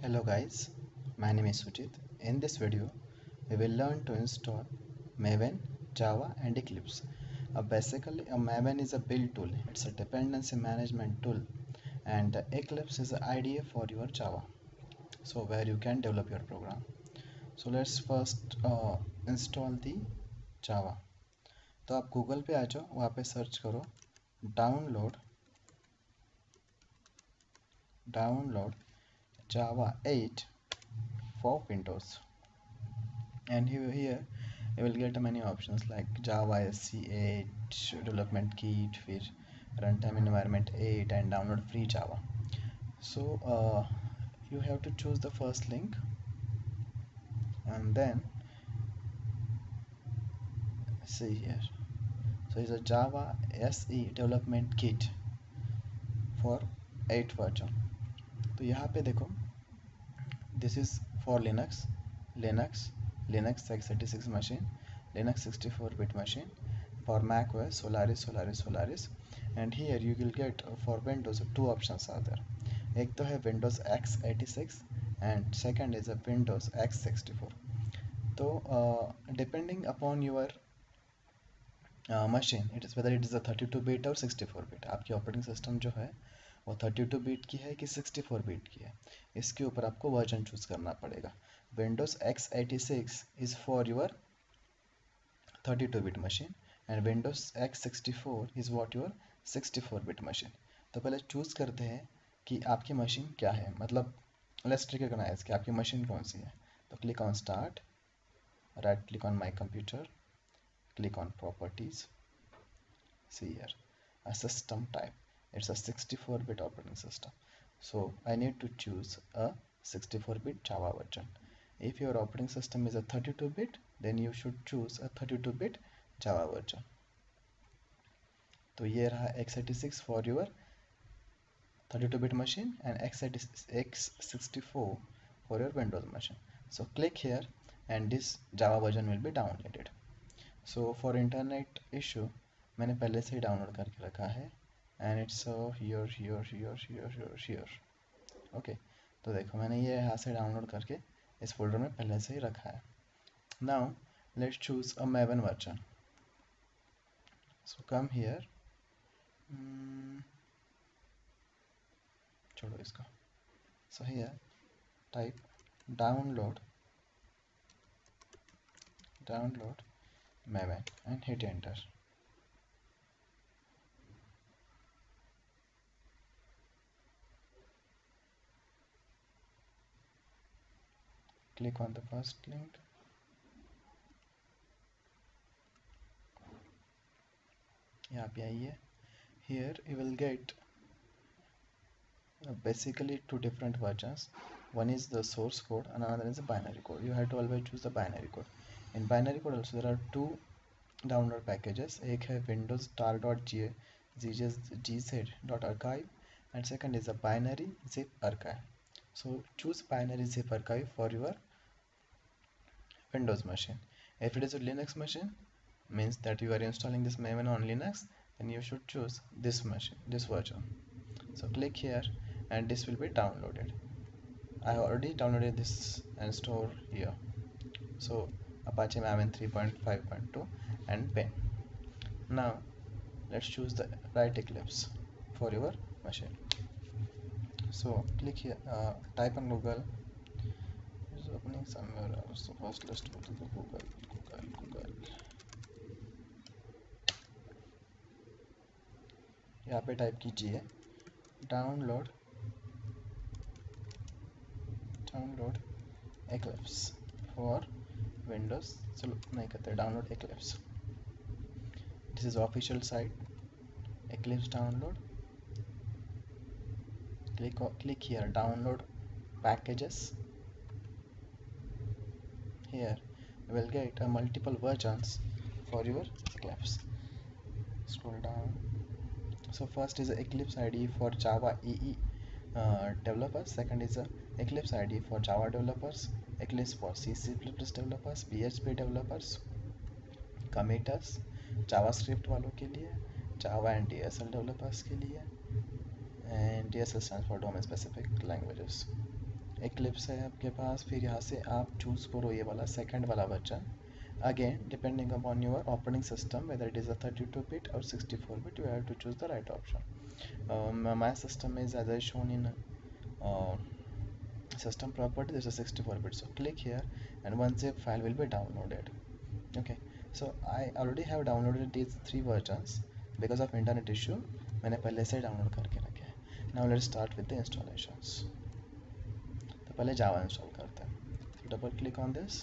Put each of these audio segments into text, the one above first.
Hello guys, my name is Sujit. In this video, we will learn to install Maven, Java and Eclipse. Uh, basically, a Maven is a build tool. It's a dependency management tool and uh, Eclipse is an IDE for your Java. So where you can develop your program. So let's first uh, install the Java. तो आप Google पे आ जाओ वहाँ पे search करो download download Java 8 for Windows and here, here you will get many options like Java SC8 development kit फिर runtime environment 8 and download free Java so uh, you have to choose the first link and then see here so it's a Java SE development kit for 8 version तो यहाँ पे देखो Linux Linux Linux x eighty six machine Linux sixty four bit machine for mac os solaris solaris solaris and here you will get uh, for windows two options are there एक तो है windows x86 and second is a windows x64 तो uh, depending upon your uh, machine it is whether it is a 32 bit or 64 bit आपकी operating system जो है वो 32 bit की है कि 64 बिट की है? इसके ऊपर आपको वर्जन चूज़ करना पड़ेगा। Windows x eighty six is for your 32 bit machine and Windows x sixty four is what your 64 bit machine तो पहले चूज़ करते हैं कि आपकी मशीन क्या है? मतलब लेट्स रिकॉग्नाइज कि आपकी मशीन कौन सी है? तो click on start right click on my computer click on properties see your a it's a 64 bit operating system so I need to choose a 64 bit Java version if your operating system is a 32 bit then you should choose a 32 bit Java version तो ये रहा x86 for your 32 bit machine and x64 for your Windows machine so click here and this Java version will be downloaded so for internet issue मैंने पहले से ही download करके रखा है and it's here here here here here here. Okay तो देखो, मैंने ये यहाँ से डाउनलोड करके इस फोल्डर में पहले से ही रखा है। Now let's choose a Maven version so come here छोड़ो इसको। So here type download download Maven and hit enter click on the first link यहाँ पे आइए here you will get uh, basically two different versions one is the source code and another is a binary code you have to always choose the binary code in binary code also there are two download packages एक है windows tar.gz.archive and second is a binary zip archive so choose binary zip archive for your Windows machine. If it is a Linux machine, means that you are installing this Maven on Linux, then you should choose this machine, this version. So click here and this will be downloaded. I already downloaded this and store here. So Apache Maven 3.5.2 and pen. Now let's choose the right Eclipse for your machine. So click here, uh, type on Google जो अपने सामने आ रहा है, उसको first list बोलते हैं Google Google Google यहाँ पे टाइप कीजिए download download Eclipse for Windows चलो, नहीं कहते download Eclipse this is official site Eclipse download click click here download packages here you will get uh, multiple versions for your Eclipse scroll down so first is Eclipse IDE for Java EE uh, developers second is a Eclipse IDE for Java developers Eclipse for C developers PHP developers committers JavaScript वालों के लिए Java and DSL developers के लिए and DSL stands for domain specific languages Eclipse है आपके पास, फिर यहाँ से आप चूज़ करो ये वाला सेकंड वाला version again depending upon your operating system whether it is a thirty two bit और sixty four bit you have to choose the right option my system is as shown in system property this sixty four bit so click here and one से file will be downloaded okay so I already have downloaded these three versions because of internet issue मैंने पहले से download करके रखे हैं। Now let start with the installation पहले Java install करते हैं so double click on this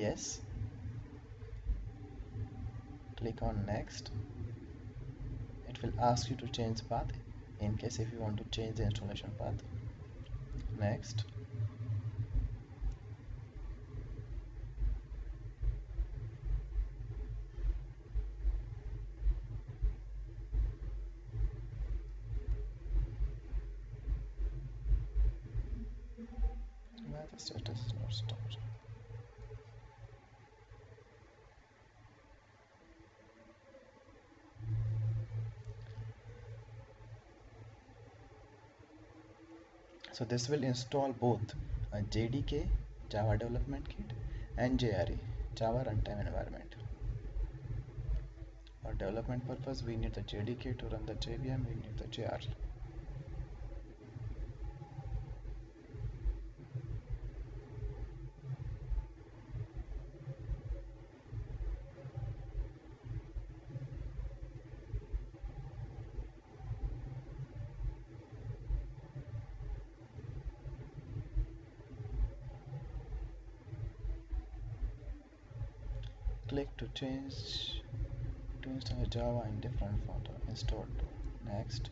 yes click on next it will ask you to change path in case if you want to change the installation path next not. So this will install both a JDK Java Development Kit and JRE Java Runtime Environment. For development purpose we need the JDK to run the JVM, we need the JRE. Click to change to install Java in different folder installed next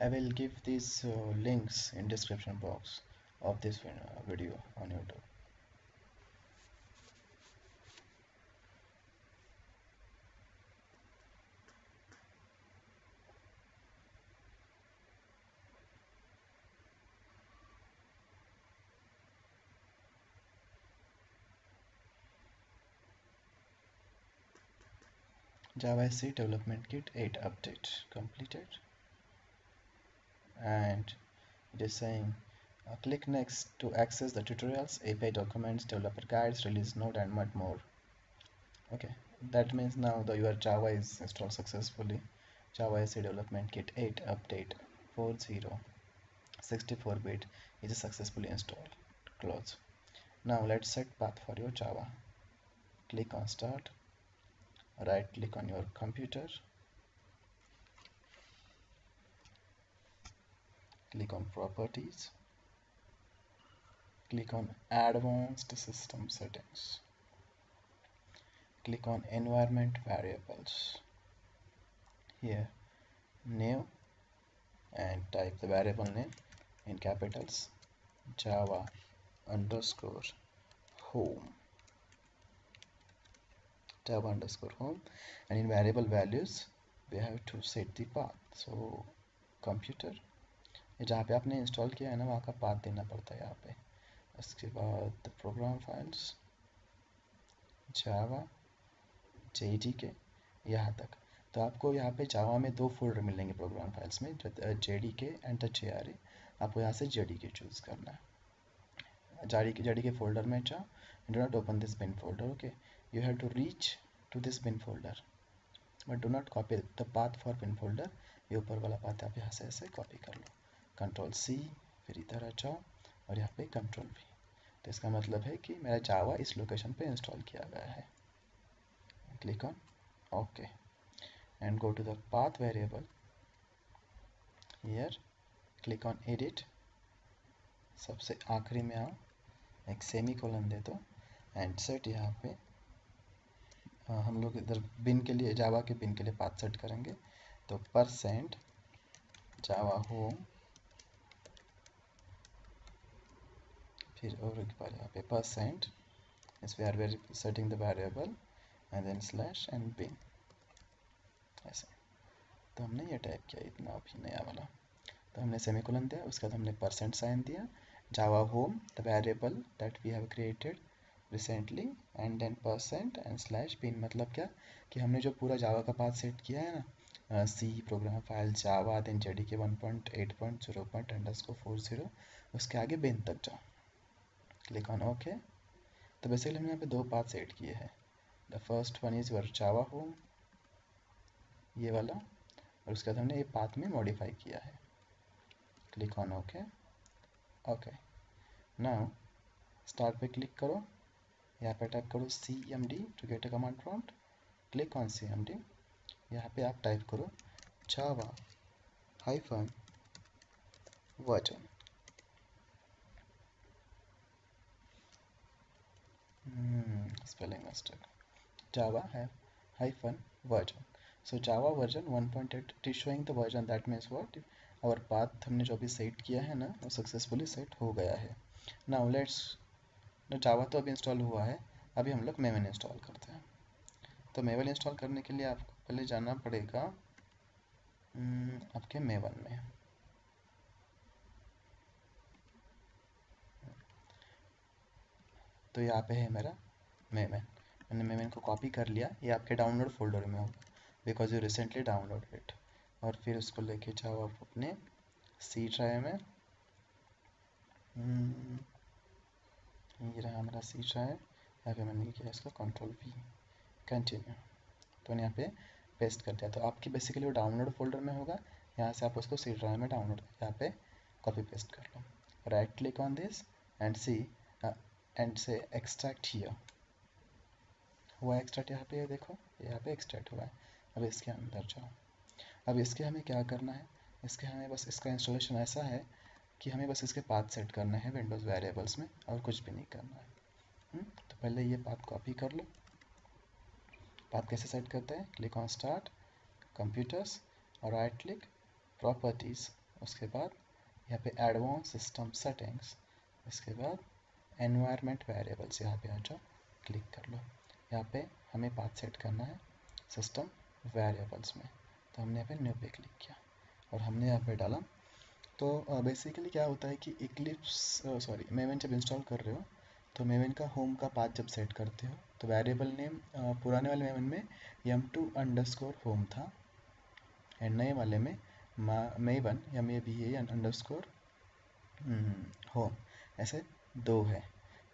I will give these uh, links in description box of this uh, video on YouTube. Java SE Development Kit 8 update completed and it is saying uh, click next to access the tutorials API documents developer guides release note and much more. Okay that means now the your Java is installed successfully. Java SE development kit 8 update 40 64 bit is successfully installed. Close. Now let's set path for your Java. Click on start. Right click on your computer click on properties click on advanced system settings click on environment variables. Here new and type the variable name in capitals java underscore home. Java underscore home and in variable values we have to set the path. So computer जहाँ पे आपने install किया है ना, वहाँ का path देना पड़ता है यहाँ पे। उसके बाद program files Java J D K यहाँ तक। तो आपको यहाँ पे जावा में दो फोल्डर मिलेंगे प्रोग्राम फाइल्स में, J D K and J R E आपको यहाँ से जे डी के चूज़ करना है। जाडी के जेडी के फोल्डर में जाओ। Do not open this bin folder okay you have to reach to this bin folder but do not copy the path for bin folder ये ऊपर वाला पाथ आप यहाँ से ऐसे कॉपी कर लो। कंट्रोल सी फिर इधर जाओ और यहाँ पे कंट्रोल भी तो इसका मतलब है कि मेरा जावा इस लोकेशन पे इंस्टॉल किया गया है। Click on okay and go to the path variable here click on edit सबसे आखिरी में आओ एक सेमी कॉलन दे दो एंड सेट यहाँ पे। आ, हम लोग इधर बिन के लिए जावा के बिन के लिए पाथ सेट करेंगे। तो परसेंट जावा होम फिर और एक बार यहाँ पे percent is we are very setting the variable and then slash and bin ऐसे तो हमने ये टाइप किया, इतना अभी नया वाला। तो हमने सेमिकोलन दिया, उसके बाद हमने परसेंट साइन दिया Java home the variable that we have created recently and then percent and slash bin मतलब क्या? कि हमने जो पूरा जावा का पाथ सेट किया है ना C program file Java then J D K one point eight point zero point under four zero उसके आगे बिन तक जाओ। क्लिक ऑन ओके तो बेसिकली हमने यहाँ पे दो पाथ सेट किए हैं। The first one is your Java home ये वाला, और उसके बाद हमने ये पाथ में मॉडिफाई किया है। Click on okay okay now start पे क्लिक करो। यहाँ पे टाइप करो C M D to get a command prompt click on C M D यहाँ पे आप टाइप करो Java hyphen version spelling mistake. Java have hyphen version. So, java version 1.8 it is showing the version. That means what? Our path हमने जो भी set किया है ना, वो सक्सेसफुली सेट हो गया है. नाउ लेट्स जावा तो अभी इंस्टॉल हुआ है, अभी हम लोग मेवन इंस्टॉल करते हैं. तो मेवन इंस्टॉल करने के लिए आपको पहले जाना पड़ेगा आपके मेवन में. तो यहाँ पे है मेरा मेमेन मैंने मेमेन को कॉपी कर लिया। ये आपके डाउनलोड फोल्डर में होगा because you recently download it और फिर उसको लेके जाओ आप अपने सी ड्राइव में। hmm, ये रहा मेरा सी ड्राइव यहाँ पे मैंने किया इसका कंट्रोल वी कंटिन्यू तो मैंने यहाँ पे पेस्ट कर दिया। तो आपकी बेसिकली वो डाउनलोड फोल्डर में होगा। यहाँ से आप उसको सी ड्राइव में डाउनलोड यहाँ पे कॉपी पेस्ट कर लो। Right click on this and see and say extract here हुआ एक्सट्रैक्ट यहाँ पे देखो यहाँ पे एक्सट्रैक्ट हुआ है। अब इसके अंदर जाओ। अब इसके हमें क्या करना है? इसके हमें बस इसका इंस्टॉलेशन ऐसा है कि हमें बस इसके पाथ सेट करना है विंडोज़ वेरिएबल्स में और कुछ भी नहीं करना है। हुँ? हम्म, तो पहले ये पाथ कॉपी कर लो। पाथ कैसे सेट करते हैं? क्लिक ऑन स्टार्ट कंप्यूटर्स और राइट क्लिक प्रॉपर्टीज़ उसके बाद यहाँ पे एडवांस सिस्टम सेटिंग्स इसके बाद एनवायरनमेंट वेरिएबल्स यहाँ पे आ जाओ क्लिक कर लो। यहाँ पे हमें पाथ सेट करना है सिस्टम वेरिएबल्स में। तो हमने यहाँ पे न्यू पे क्लिक किया और हमने यहाँ पे डाला। तो बेसिकली क्या होता है कि इक्लिप्स सॉरी मेवन जब इंस्टॉल कर रहे हो तो मेवन का होम का पाथ जब सेट करते हो तो वेरिएबल नेम पुराने वाले मेवन में एम टू अंडर होम था एंड नए वाले में maven M A B A under score home ऐसे दो है।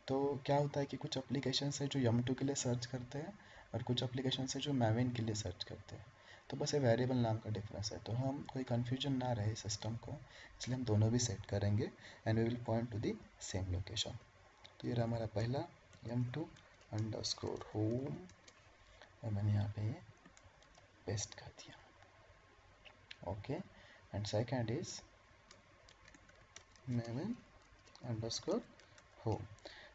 तो क्या होता है कि कुछ अप्लीकेशन है जो यम टू के लिए सर्च करते हैं और कुछ अप्लीकेशन है जो मैविन के लिए सर्च करते हैं। तो बस ये वेरिएबल नाम का डिफरेंस है। तो हम कोई कन्फ्यूज़न ना रहे सिस्टम को, इसलिए हम दोनों भी सेट करेंगे and we will point to the same location तो ये रहा हमारा पहला M two under score home और मैंने यहाँ पे ये पेस्ट कर दिया। Okay and second is maven under score हो।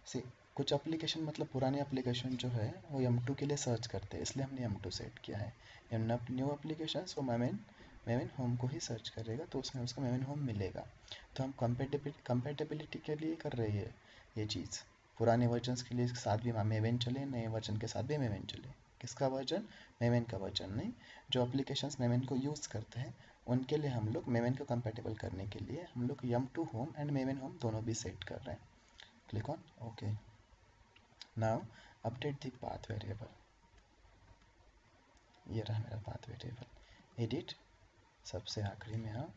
सी कुछ एप्लीकेशन मतलब पुराने एप्लीकेशन जो है, वो एम टू के लिए सर्च करते हैं, इसलिए हमने एम टू सेट किया है। न्यू एप्लीकेशन वो मेमेन मेमेन होम को ही सर्च करेगा तो उसमें उसका मेमेन होम मिलेगा। तो हम कंपेटेबिलिटी के लिए कर रहे हैं ये चीज़। पुराने वर्जन के लिए साथ भी मेवेन चले, नए वर्जन के साथ भी मेवेन चले। किसका वर्जन मेमेन का वर्जन नहीं। जो एप्लीकेशंस मेमेन को यूज़ करते हैं, उनके लिए हम लोग मेमेन को कंपेटेबल करने के लिए हम लोग M two home and maven home दोनों भी सेट कर रहे हैं। Click on, OK. Now, update the path variable. ये रहा मेरा पाथ वेरिएबल एडिट सबसे आखिरी में हाँ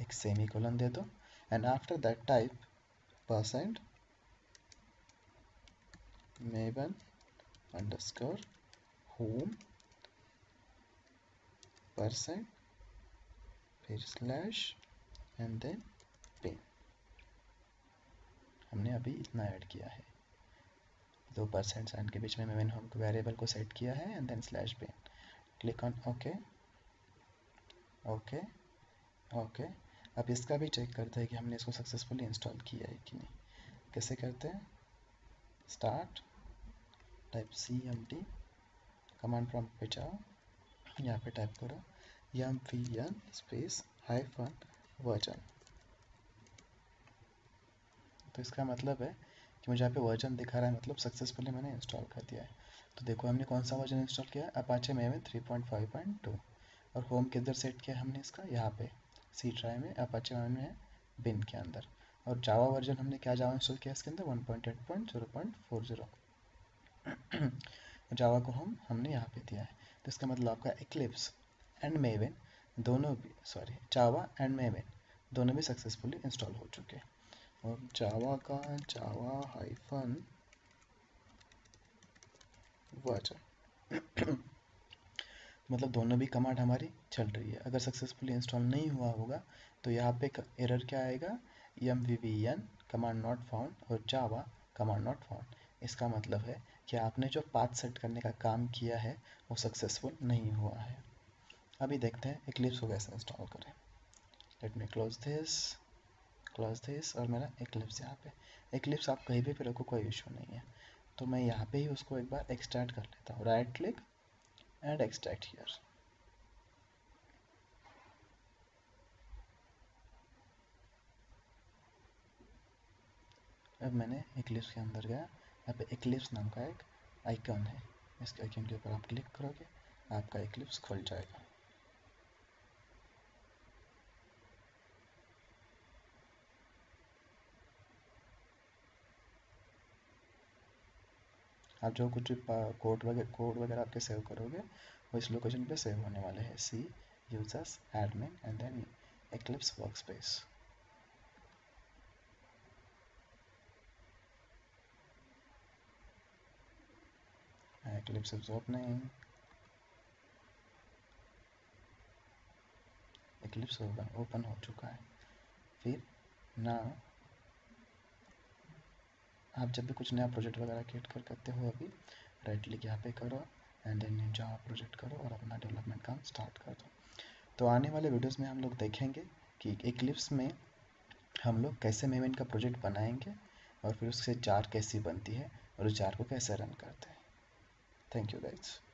एक सेमी कोलन दे दो. And after that type percent मेबन underscore home percent फिर स्लैश एंड देन हमने अभी इतना ऐड किया है। दो परसेंट साइन के बीच में मैंने हम वेरिएबल को सेट किया है and then slash pen click on okay okay okay अब इसका भी चेक करते हैं कि हमने इसको सक्सेसफुली इंस्टॉल किया है कि नहीं। कैसे करते हैं? Start type C M T command prompt पे जाओ। यहाँ पे टाइप करो। M V N space hyphen version तो इसका मतलब है कि मुझे यहाँ पे वर्जन दिखा रहा है मतलब सक्सेसफुली मैंने इंस्टॉल कर दिया है। तो देखो, हमने कौन सा वर्जन इंस्टॉल किया? है अपाचे में three point five point two और होम किधर सेट किया हमने इसका? यहाँ पे। सी ड्राइव में अपाचे में है बिन के अंदर। और जावा वर्जन हमने क्या जावा इंस्टॉल किया इसके अंदर? One point eight point zero point four zero Java को हम, हमने यहाँ पे दिया है। तो इसका मतलब आपका एक्लिप्स एंड मेवेन दोनों भी सॉरी जावा एंड मेवेन दोनों भी सक्सेसफुली इंस्टॉल हो चुके हैं। और जावा का जावा हाइफन वर्जन मतलब दोनों भी कमांड हमारी चल रही है। अगर सक्सेसफुली इंस्टॉल नहीं हुआ होगा तो यहाँ पे एरर क्या आएगा? M V V N command not found और जावा कमांड नॉट फाउंड इसका मतलब है कि आपने जो पाथ सेट करने का काम किया है, वो सक्सेसफुल नहीं हुआ है। अभी देखते हैं एक्लिप्स को कैसे इंस्टॉल करें। Let me close this close this और मेरा एक्लिप्स यहाँ पे। एक्लिप्स आप कहीं भी पे रखो कोई इशू नहीं है। तो मैं यहाँ पे ही उसको एक बार एक्सट्रैक्ट कर लेता हूँ। Right click and extract here अब मैंने एक्लिप्स के अंदर गया। यहाँ पे एक्लिप्स नाम का एक आइकन है। इस आइकन के ऊपर आप क्लिक करोगे, आपका एक्लिप्स खुल जाएगा। आप जो कुछ कोड वगैरह कोड वगैरह आपके सेव करोगे, वो इस लोकेशन पे सेव होने वाले हैं। C users admin and then Eclipse workspace eclipse is opening. Eclipse open open हो चुका है। फिर ना आप जब भी कुछ नया प्रोजेक्ट वगैरह क्रिएट कर करते हो अभी राइट क्लिक यहाँ पे करो एंड देन जाओ प्रोजेक्ट करो और अपना डेवलपमेंट काम स्टार्ट कर दो तो आने वाले वीडियोस में हम लोग देखेंगे कि एक्लिप्स में हम लोग कैसे मेमेंट का प्रोजेक्ट बनाएँगे और फिर उससे चार कैसी बनती है और उस चार को कैसे रन करते हैं थैंक यू guys.